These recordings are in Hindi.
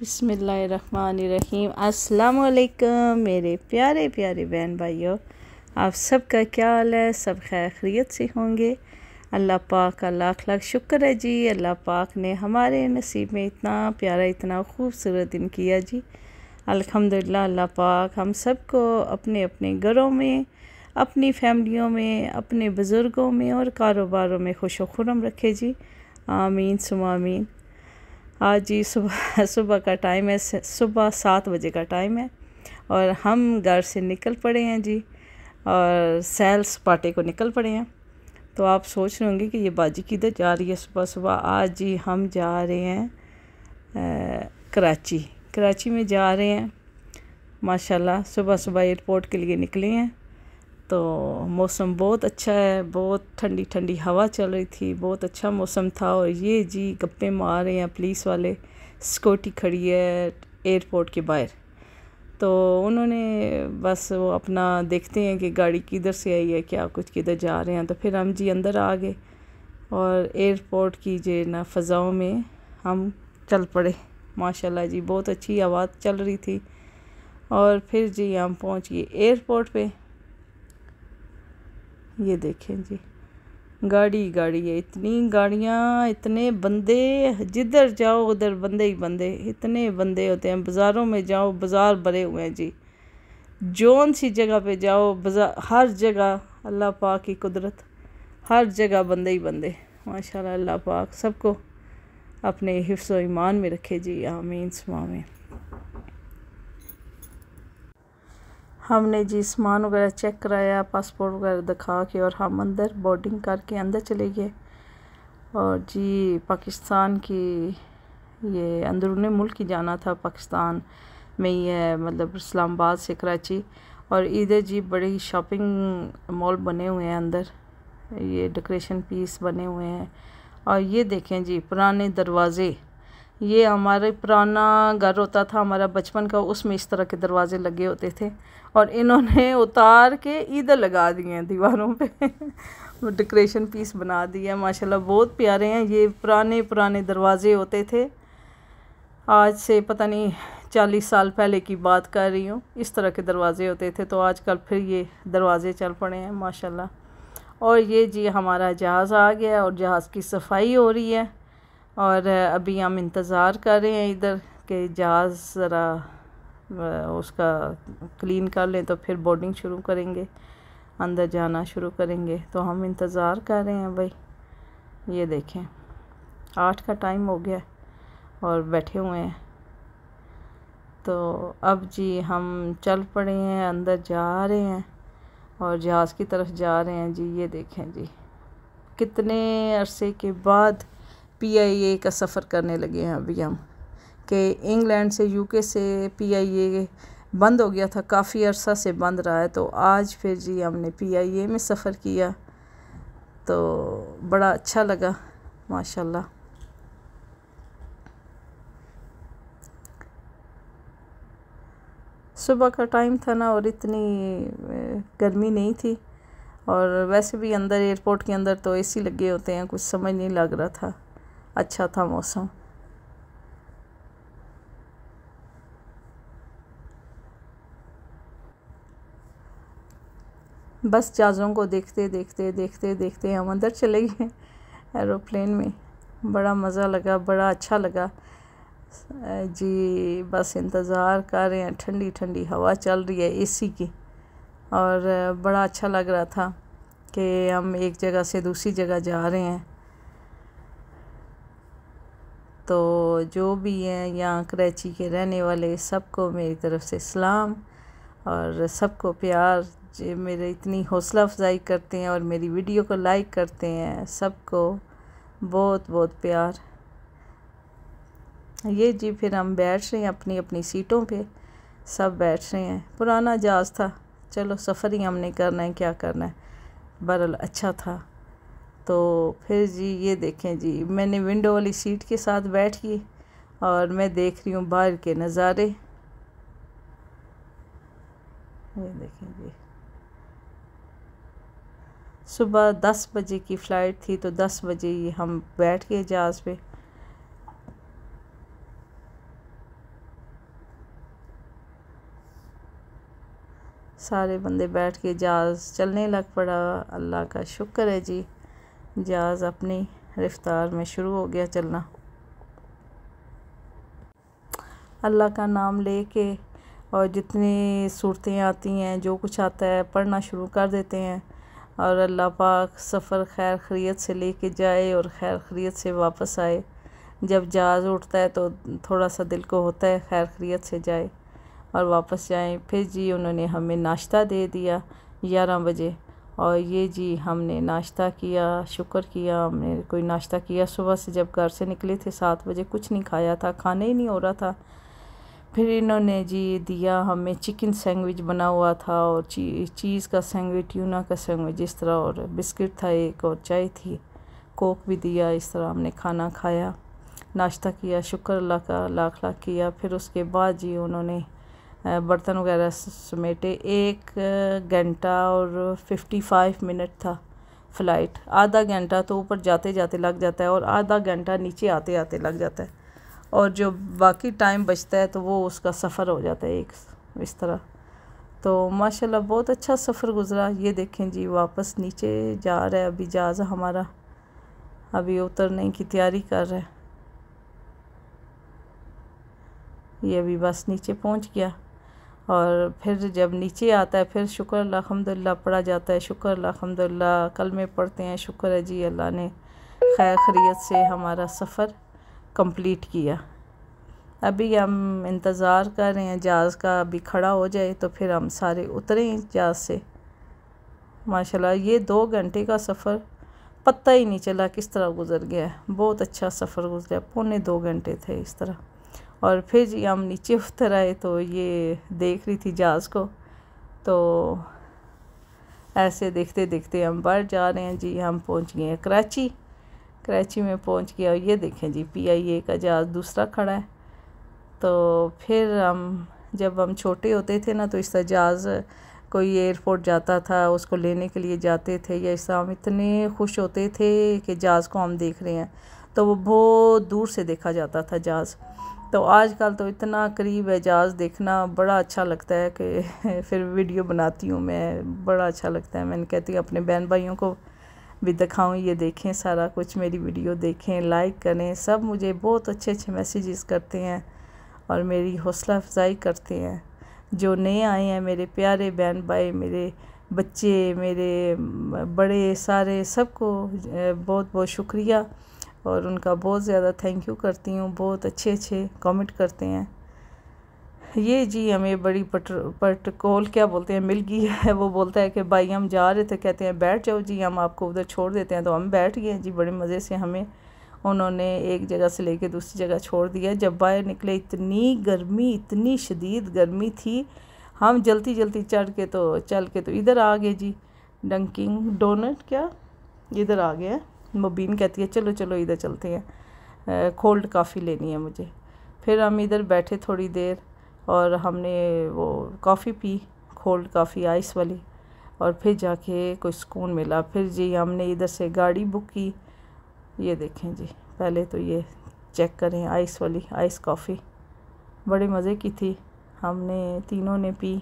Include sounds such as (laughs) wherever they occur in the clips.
बिसमीम अस्सलाम मेरे प्यारे प्यारे बहन भाइयों। आप सबका क्या हाल है? सब खैर खरीत से होंगे। अल्लाह पाक का लाख लाख शुक्र है जी। अल्लाह पाक ने हमारे नसीब में इतना प्यारा, इतना खूबसूरत दिन किया जी। अल्हम्दुलिल्लाह, अल्लाह पाक हम सबको अपने अपने घरों में, अपनी फैमिलियों में, अपने बुज़ुर्गों में और कारोबारों में खुश रखे जी। आमीन, सुमामीन। आज जी सुबह (laughs) सुबह का टाइम है सुबह सात बजे का टाइम है और हम घर से निकल पड़े हैं जी और सैल सपाटे को निकल पड़े हैं। तो आप सोच रहे होंगे कि ये बाजी किधर जा रही है सुबह सुबह? आज जी हम जा रहे हैं आ, कराची। कराची में जा रहे हैं माशाल्लाह सुबह सुबह एयरपोर्ट के लिए निकले हैं। तो मौसम बहुत अच्छा है, बहुत ठंडी ठंडी हवा चल रही थी, बहुत अच्छा मौसम था और ये जी गप्पे मार रहे हैं पुलिस वाले, सिक्योरिटी खड़ी है एयरपोर्ट के बाहर। तो उन्होंने बस वो अपना देखते हैं कि गाड़ी किधर से आई है, क्या कुछ किधर जा रहे हैं तो फिर हम जी अंदर आ गए और एयरपोर्ट की जो ना फ़ज़ाओं में हम चल पड़े। माशाल्लाह जी, बहुत अच्छी आवाज़ चल रही थी और फिर जी हम पहुँच गए एयरपोर्ट पे। ये देखें जी। गाड़ी गाड़ी है, इतनी गाड़ियाँ, इतने बंदे, जिधर जाओ उधर बंदे ही बंदे, इतने बंदे होते हैं, बाज़ारों में जाओ, बाज़ार भरे हुए हैं जी। जौन सी जगह पे जाओ बाज़ार हर जगह अल्लाह पाक की कुदरत, हर जगह बंदे ही बंदे, माशाल्लाह अल्लाह पाक, सबको अपने हिफ्स ईमान में रखे जी, आमीन, सुमामीन। हमने जी सामान वगैरह चेक कराया, पासपोर्ट वगैरह दिखा के और हम अंदर बोर्डिंग करके अंदर चले गए। और जी पाकिस्तान की ये अंदरून मुल्क ही जाना था, पाकिस्तान में ही है मतलब इस्लामाबाद से कराची। और इधर जी बड़ी शॉपिंग मॉल बने हुए हैं अंदर। ये डेकोरेशन पीस बने हुए हैं। और ये देखें जी, पुराने दरवाज़े। ये हमारे पुराना घर होता था, हमारा बचपन का, उसमें इस तरह के दरवाज़े लगे होते थे। और इन्होंने उतार के इधर लगा दिए हैं दीवारों पे। (laughs) डेकोरेशन पीस बना दिया माशाल्लाह बहुत प्यारे हैं। ये पुराने पुराने दरवाज़े होते थे। आज से पता नहीं, चालीस साल पहले की बात कर रही हूँ। इस तरह के दरवाज़े होते थे तो आजकल फिर ये दरवाज़े चल पड़े हैं, माशाल्लाह। और ये जी हमारा जहाज़ आ गया और जहाज़ की सफ़ाई हो रही है। और अभी हम इंतज़ार कर रहे हैं इधर के जहाज़ ज़रा उसका क्लीन कर लें तो फिर बोर्डिंग शुरू करेंगे, अंदर जाना शुरू करेंगे। तो हम इंतज़ार कर रहे हैं भाई, ये देखें, आठ का टाइम हो गया और बैठे हुए हैं। तो अब जी हम चल पड़े हैं, अंदर जा रहे हैं और जहाज़ की तरफ़ जा रहे हैं जी, ये देखें जी, कितने अरसे के बाद पीआईए का सफ़र करने लगे हैं अभी हम, कि इंग्लैंड से यूके से पीआईए बंद हो गया था, काफ़ी अरसा से बंद रहा है तो आज फिर जी हमने पीआईए में सफ़र किया तो बड़ा अच्छा लगा, माशाल्लाह। सुबह का टाइम था ना, और इतनी गर्मी नहीं थी, और वैसे भी अंदर, एयरपोर्ट के अंदर तो एसी लगे होते हैं, कुछ समझ नहीं लग रहा था। अच्छा था मौसम। बस जहाज़ों को देखते देखते देखते देखते हम अंदर चले गए एरोप्लेन में। बड़ा मज़ा लगा, बड़ा अच्छा लगा। जी, बस इंतज़ार कर रहे हैं, ठंडी ठंडी हवा चल रही है एसी की। और बड़ा अच्छा लग रहा था कि हम एक जगह से दूसरी जगह जा रहे हैं। तो जो भी हैं यहाँ कराची के रहने वाले, सबको मेरी तरफ़ से सलाम और सबको प्यार। जो मेरे इतनी हौसला अफजाई करते हैं और मेरी वीडियो को लाइक करते हैं। सबको बहुत बहुत प्यार। ये जी फिर हम बैठ रहे हैं अपनी अपनी सीटों पे। सब बैठ रहे हैं। पुराना जहाज़ था। चलो सफ़र ही हमने करना है, क्या करना है। बरल अच्छा था। तो फिर जी ये देखें जी, मैंने विंडो वाली सीट के साथ बैठ गई और मैं देख रही हूँ बाहर के नज़ारे। ये देखें जी। सुबह दस बजे की फ़्लाइट थी तो दस बजे ही हम बैठ गए जहाज़ पे। सारे बंदे बैठ के जहाज़ चलने लग पड़ा। अल्लाह का शुक्र है जी। जहाज़ अपनी रफ्तार में शुरू हो गया चलना। अल्लाह का नाम ले के और जितनी सूरतें आती हैं, जो कुछ आता है, पढ़ना शुरू कर देते हैं। और अल्लाह पाक सफ़र खैर ख़रीत से लेके जाए और खैर ख़रीत से वापस आए। जब जहाज़ उठता है तो थोड़ा सा दिल को होता है खैर ख़रीत से जाए और वापस जाएँ। फिर जी उन्होंने हमें नाश्ता दे दिया ग्यारह बजे। और ये जी हमने नाश्ता किया शुक्र किया हमने कोई नाश्ता किया। सुबह से जब घर से निकले थे सात बजे कुछ नहीं खाया था खाने ही नहीं हो रहा था। फिर इन्होंने जी दिया हमें चिकन सैंडविच बना हुआ था और ची, चीज़ का सैंडविच ट्यूना का सैंडविच इस तरह और बिस्किट था एक और चाय थी। कोक भी दिया इस तरह हमने खाना खाया नाश्ता किया शुक्र अल्लाह का लाख लाख किया। फिर उसके बाद जी उन्होंने बर्तन वगैरह समेटे। एक घंटा और फिफ्टी फाइव मिनट था फ़्लाइट। आधा घंटा तो ऊपर जाते जाते लग जाता है और आधा घंटा नीचे आते आते लग जाता है। और जो बाकी टाइम बचता है तो वो उसका सफ़र हो जाता है एक, इस तरह। तो माशाल्लाह बहुत अच्छा सफ़र गुज़रा। ये देखें जी, वापस नीचे जा रहा है अभी जहाज़ हमारा। अभी उतरने की तैयारी कर रहा है। ये अभी बस नीचे पहुँच गया। और फिर जब नीचे आता है, फिर शुक्र अलहमदिल्ला पढ़ा जाता है। शुक्र अलहमदिल्ला कल में पढ़ते हैं, शुक्र है जी, अल्लाह ने खैर खरीत से हमारा सफ़र कंप्लीट किया। अभी हम इंतज़ार कर रहे हैं, जहाज़ का अभी खड़ा हो जाए तो फिर हम सारे उतरे जहाज़ से। माशाल्लाह, ये दो घंटे का सफ़र पता ही नहीं चला किस तरह गुज़र गया बहुत अच्छा सफ़र गुजरा, पौने दो घंटे थे इस तरह। और फिर जी हम नीचे उतर आए तो ये देख रही थी जहाज़ को। तो ऐसे देखते देखते हम बाहर जा रहे हैं जी, हम पहुँच गए हैं कराची। कराची में पहुँच गया और ये देखें जी पीआईए का जहाज़ दूसरा खड़ा है। तो फिर हम, जब हम छोटे होते थे ना तो इस तरह जहाज़, कोई एयरपोर्ट जाता था, उसको लेने के लिए जाते थे, या इस तरह हम इतने खुश होते थे कि जहाज़ को हम देख रहे हैं। तो वो बहुत दूर से देखा जाता था जहाज़। तो आजकल तो इतना करीब एजाज देखना बड़ा अच्छा लगता है कि (laughs) फिर वीडियो बनाती हूँ मैं, बड़ा अच्छा लगता है। मैंने कहती हूँ, अपने बहन भाइयों को भी दिखाऊँ, ये देखें सारा कुछ, मेरी वीडियो देखें लाइक करें, सब मुझे बहुत अच्छे अच्छे मैसेजेस करते हैं और मेरी हौसला अफजाई करते हैं। जो नए आए हैं, मेरे प्यारे बहन भाई, मेरे बच्चे, मेरे बड़े, सारे, सबको बहुत बहुत शुक्रिया। और उनका बहुत ज़्यादा थैंक यू करती हूँ, बहुत अच्छे अच्छे कमेंट करते हैं। ये जी हमें बड़ी पट पटकोल क्या बोलते हैं, मिल गई है। वो बोलता है कि भाई हम जा रहे थे, कहते हैं बैठ जाओ जी, हम आपको उधर छोड़ देते हैं। तो हम बैठ गए जी, बड़े मज़े से हमें, उन्होंने एक जगह से लेके दूसरी जगह छोड़ दिया। जब बाहर निकले, इतनी गर्मी, इतनी शदीद गर्मी थी, हम जल्दी जल्दी चढ़ के तो चल के तो इधर आ गए जी। डंकिंग डोनट क्या? इधर आ गए मुबीन कहती है, चलो चलो, इधर चलते हैं। कोल्ड काफ़ी लेनी है मुझे। फिर हम इधर बैठे थोड़ी देर और हमने वो कॉफ़ी पी कोल्ड कॉफ़ी आइस वाली। और फिर जाके कुछ सुकून मिला। फिर जी, हमने इधर से गाड़ी बुक की। ये देखें जी, पहले तो ये चेक करें आइस वाली आइस कॉफ़ी बड़े मज़े की थी। हमने, तीनों ने पी।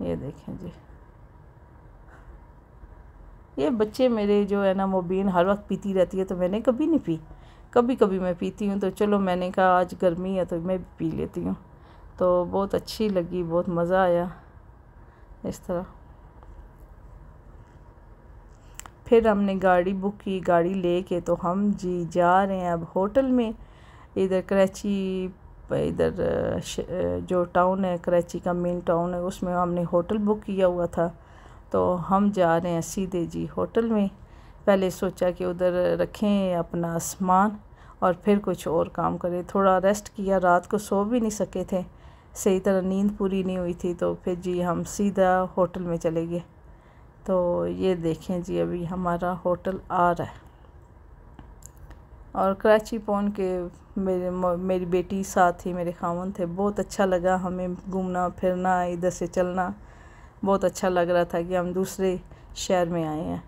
ये देखें जी। ये बच्चे मेरे जो है ना मोबीन हर वक्त पीती रहती है तो मैंने कभी नहीं पी। कभी कभी मैं पीती हूँ तो चलो मैंने कहा, आज गर्मी है तो मैं पी लेती हूँ। तो बहुत अच्छी लगी, बहुत मज़ा आया इस तरह। फिर हमने गाड़ी बुक की, गाड़ी लेके तो हम जी, जा रहे हैं अब होटल में। इधर कराची, इधर जो टाउन है, कराची का मेन टाउन है, उसमें हमने होटल बुक किया हुआ था। तो हम जा रहे हैं सीधे जी होटल में। पहले सोचा कि उधर रखें अपना सामान और फिर कुछ और काम करें। थोड़ा रेस्ट किया, रात को सो भी नहीं सके थे। सही तरह नींद पूरी नहीं हुई थी तो फिर जी हम सीधा होटल में चले गए। तो ये देखें जी, अभी हमारा होटल आ रहा है। और कराची पहुँच के मेरे मेरी बेटी साथ थी मेरे खावन थे। बहुत अच्छा लगा हमें घूमना, फिरना, इधर से चलना। बहुत अच्छा लग रहा था कि हम दूसरे शहर में आए हैं।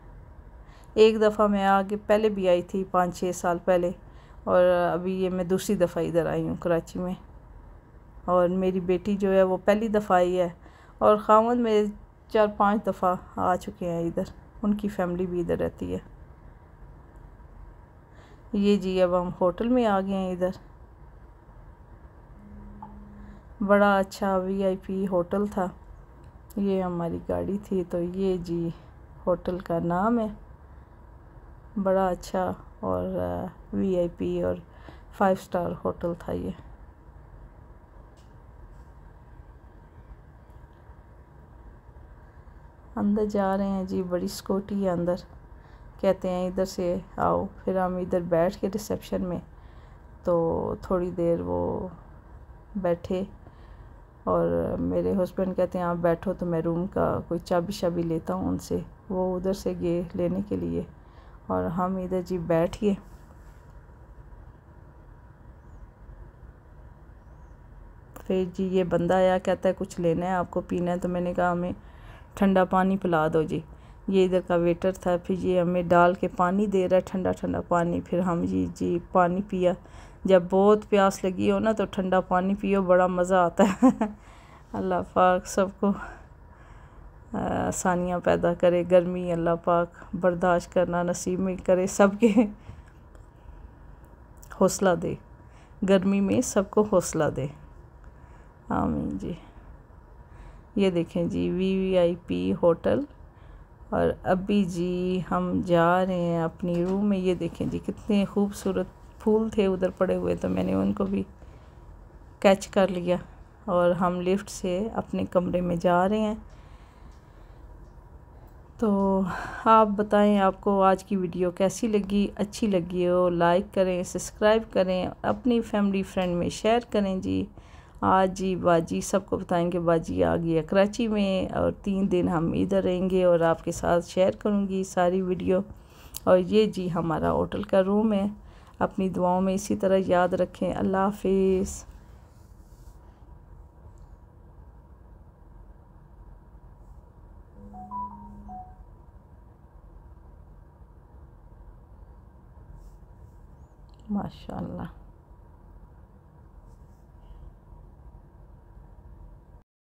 एक दफ़ा मैं आगे, पहले भी आई थी पाँच छः साल पहले और अभी ये मैं दूसरी दफ़ा इधर आई हूँ कराची में। और मेरी बेटी जो है वो पहली दफ़ा आई है और खामद मेरे चार पाँच दफ़ा आ चुके हैं इधर। उनकी फैमिली भी इधर रहती है। ये जी, अब हम होटल में आ गए हैं इधर। बड़ा अच्छा वीआईपी होटल था। ये हमारी गाड़ी थी तो ये जी होटल का नाम है। बड़ा अच्छा और वीआईपी और फाइव स्टार होटल था ये। अंदर जा रहे हैं जी, बड़ी स्कूटी है अंदर। कहते हैं, इधर से आओ। फिर हम इधर बैठ के रिसेप्शन में तो थोड़ी देर वो बैठे। और मेरे हस्बैंड कहते हैं, आप बैठो तो मैं रूम का कोई चाबी शाबी लेता हूँ उनसे। वो उधर से गए लेने के लिए और हम इधर जी बैठ गए। फिर जी ये बंदा आया, कहता है, कुछ लेना है, आपको पीना है? तो मैंने कहा, हमें ठंडा पानी पिला दो जी। ये इधर का वेटर था, फिर ये हमें डाल के पानी दे रहा है, ठंडा ठंडा पानी। फिर हम जी जी पानी पिया। जब बहुत प्यास लगी हो ना तो ठंडा पानी पियो, बड़ा मज़ा आता है। (laughs) अल्लाह पाक सबको आसानियाँ पैदा करे, गर्मी अल्लाह पाक बर्दाश्त करना नसीब में करे, सबके हौसला दे। गर्मी में सबको हौसला दे। आमीन जी। ये देखें जी V V I P hotel और अभी जी हम जा रहे हैं अपनी रूम में। ये देखें जी, कितने खूबसूरत फूल थे उधर पड़े हुए तो मैंने उनको भी कैच कर लिया और हम लिफ्ट से अपने कमरे में जा रहे हैं। तो आप बताएँ, आपको आज की वीडियो कैसी लगी? अच्छी लगी हो लाइक करें सब्सक्राइब करें, अपनी फैमिली फ्रेंड में शेयर करें जी। आज जी बाजी, सबको बताएँगे बाजी आ गई है कराची में और तीन दिन हम इधर रहेंगे और आपके साथ शेयर करूँगी सारी वीडियो और ये जी हमारा होटल का रूम है। अपनी दुआओं में इसी तरह याद रखें। अल्लाह हाफिज़। माशाल्लाह।